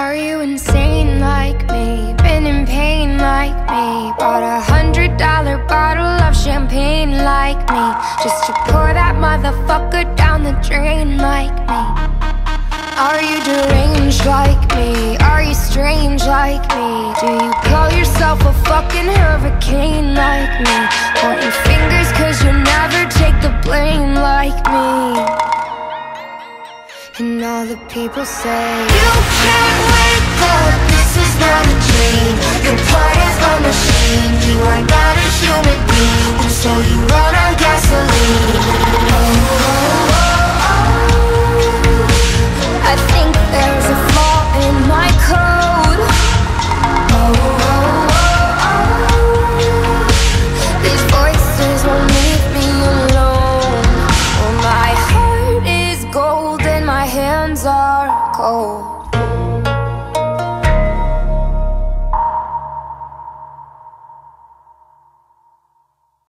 Are you insane like me? Been in pain like me? Bought a hundred dollar bottle of champagne like me Just to pour that motherfucker down the drain like me Are you deranged like me? Are you strange like me? Do you call yourself a fucking hurricane like me? And all the people say You can't my hands are cold.